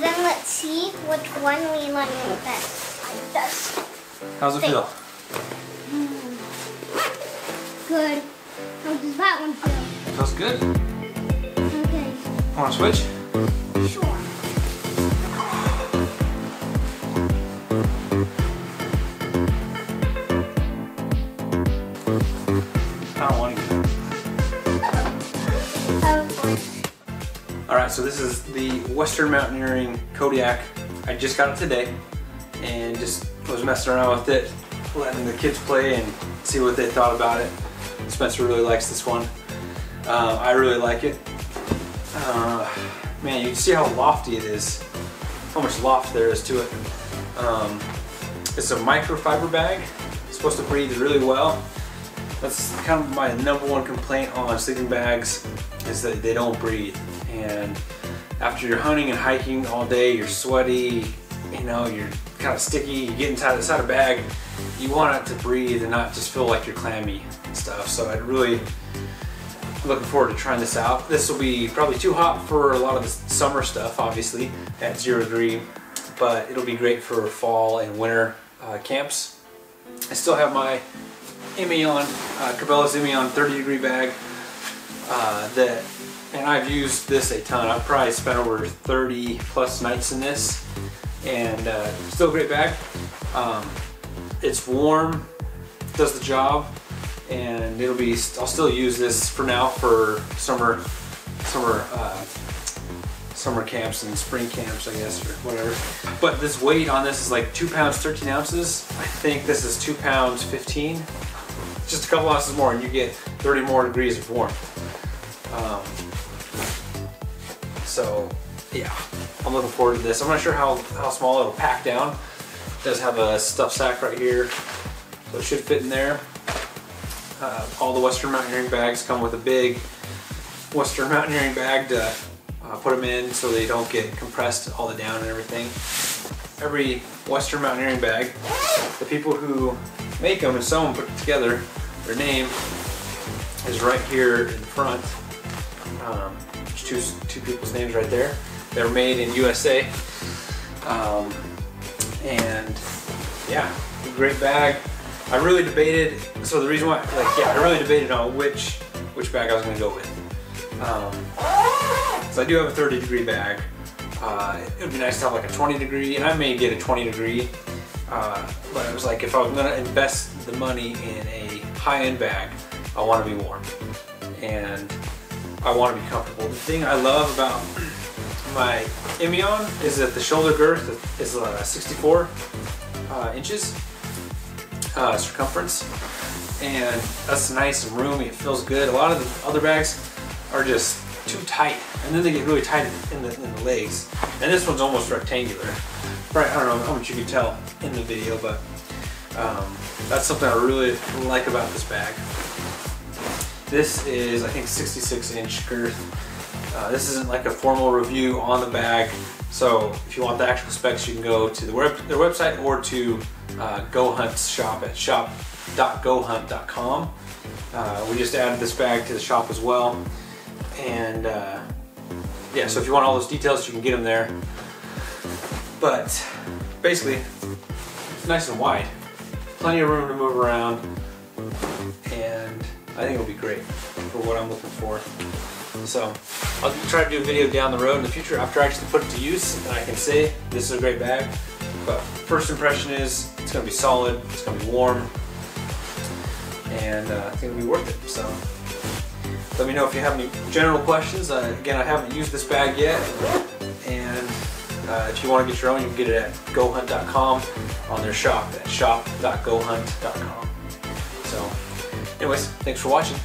Then let's see which one we like the best. Like this. How's it feel? Hmm. Good. How does that one feel? Feels good. Okay. Want to switch? Sure. Oh, All right, so this is the Western Mountaineering Kodiak. I just got it today and just was messing around with it, letting the kids play and see what they thought about it. Spencer really likes this one. Uh, I really like it. Uh, man, you can see how lofty it is, how much loft there is to it. Um, it's a microfiber bag. It's supposed to breathe really well. That's kind of my number one complaint on sleeping bags is that they don't breathe. And after you're hunting and hiking all day, you're sweaty, you know, you're kind of sticky, you get inside inside a bag, you want it to breathe and not just feel like you're clammy and stuff. So I'd really looking forward to trying this out. This will be probably too hot for a lot of the summer stuff, obviously, at zero degree, but it'll be great for fall and winter uh, camps. I still have my Emeon, uh, Cabela's Emeon 30 degree bag uh, that, and I've used this a ton. I've probably spent over 30 plus nights in this and uh, still great bag. Um, it's warm, does the job, and it'll be, I'll still use this for now for summer, summer, uh, summer camps and spring camps, I guess, or whatever. But this weight on this is like two pounds, 13 ounces. I think this is two pounds, 15 just a couple ounces more and you get 30 more degrees of warmth. Um, so yeah, I'm looking forward to this. I'm not sure how, how small it'll pack down. It does have a stuff sack right here, so it should fit in there. Uh, all the Western Mountaineering bags come with a big Western Mountaineering bag to uh, put them in so they don't get compressed all the down and everything. Every Western Mountaineering bag, the people who make them and sew them, put together, their name is right here in front. Um, there's two, two people's names right there. They're made in USA. Um, and yeah, great bag. I really debated, so the reason why, like yeah, I really debated on which which bag I was gonna go with. Um, so I do have a 30 degree bag. Uh, it would be nice to have like a 20 degree, and I may get a 20 degree. Uh, but it was like if I was gonna invest the money in a high-end bag, I want to be warm and I want to be comfortable. The thing I love about my Emeon is that the shoulder girth is uh, 64 uh, inches uh, circumference, and that's nice and roomy. It feels good. A lot of the other bags are just too tight, and then they get really tight in the, in the legs. And this one's almost rectangular. Right, I don't know how much you can tell in the video, but um, that's something I really like about this bag. This is, I think, 66 inch girth. Uh, this isn't like a formal review on the bag, so if you want the actual specs, you can go to the web, their website or to uh, GoHunt's shop at shop.gohunt.com. Uh, we just added this bag to the shop as well, and uh, yeah, so if you want all those details, you can get them there. But basically, it's nice and wide, plenty of room to move around, and I think it'll be great for what I'm looking for. So I'll try to do a video down the road in the future after I actually put it to use and I can say this is a great bag. But first impression is it's gonna be solid, it's gonna be warm, and uh, it's gonna be worth it. So let me know if you have any general questions. Uh, again, I haven't used this bag yet, and uh, if you want to get your own, you can get it at gohunt.com on their shop at shop.gohunt.com. So, anyways, thanks for watching.